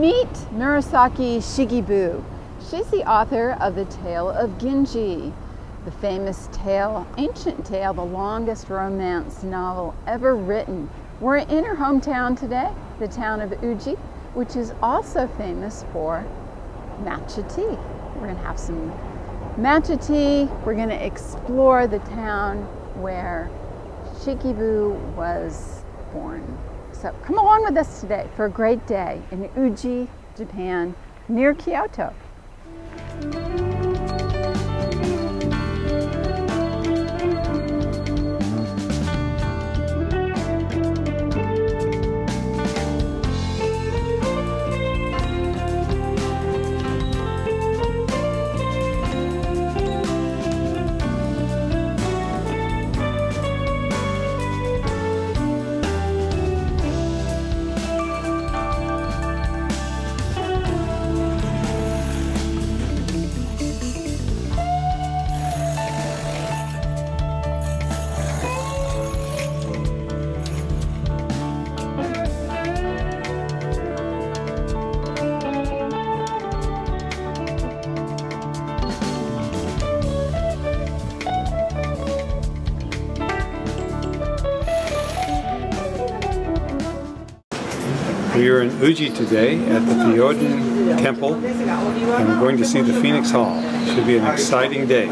Meet Murasaki Shikibu. She's the author of The Tale of Genji, the famous tale, ancient tale, the longest romance novel ever written. We're in her hometown today, the town of Uji, which is also famous for matcha tea. We're going to have some matcha tea. We're going to explore the town where Shikibu was born. So come along with us today for a great day in Uji, Japan, near Kyoto. We are in Uji today at the Byodoin Temple and we're going to see the Phoenix Hall. It should be an exciting day.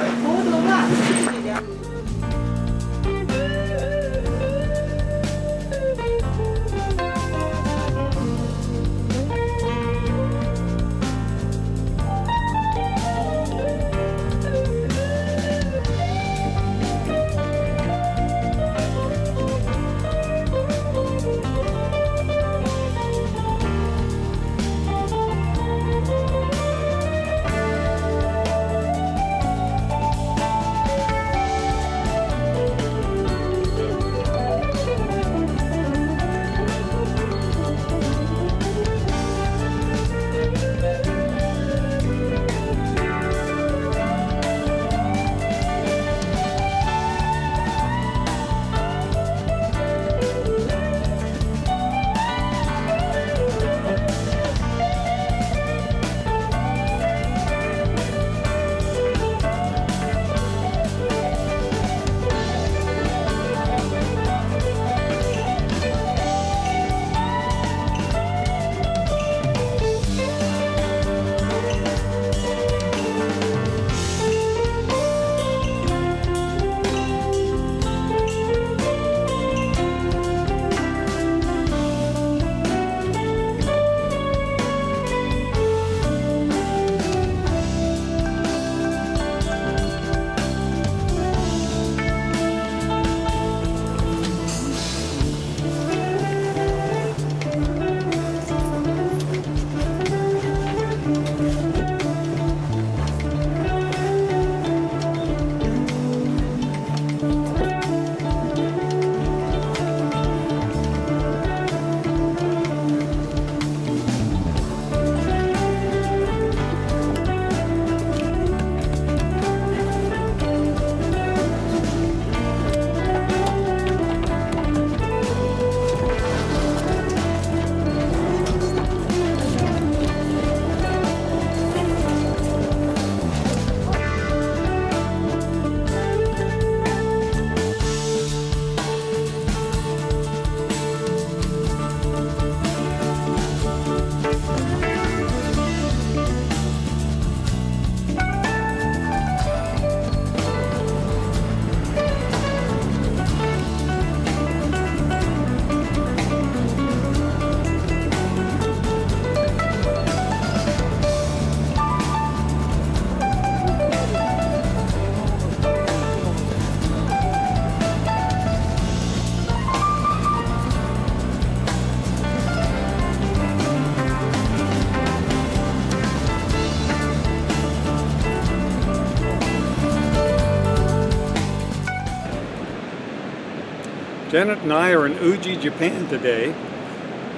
Janet and I are in Uji, Japan today.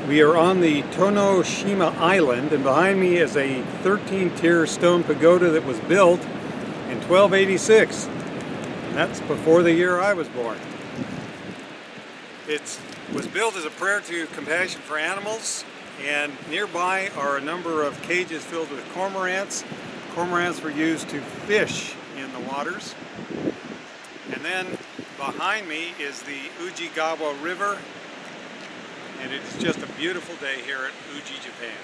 We are on the Tonoshima Island and behind me is a 13-tier stone pagoda that was built in 1286. That's before the year I was born. It was built as a prayer to compassion for animals And nearby are a number of cages filled with cormorants. Cormorants were used to fish in the waters. And then behind me is the Ujigawa River. And it's just a beautiful day here at Uji, Japan.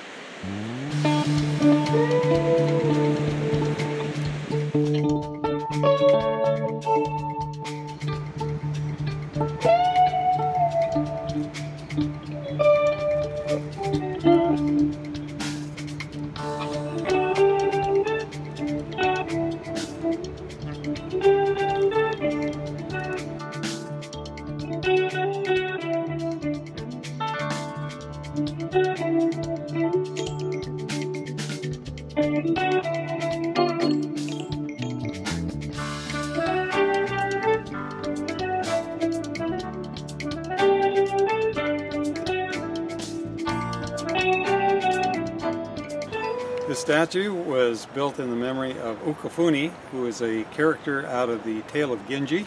Statue was built in the memory of Ukifune, who is a character out of the Tale of Genji.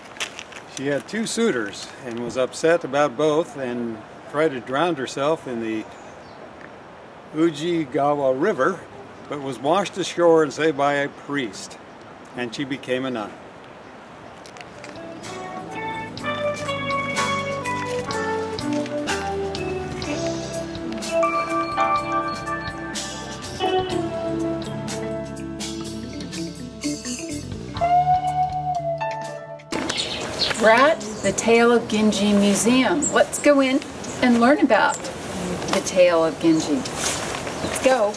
She had two suitors and was upset about both and tried to drown herself in the Ujigawa River, but was washed ashore and saved by a priest, and she became a nun. We're at the Tale of Genji Museum. Let's go in and learn about the Tale of Genji. Let's go.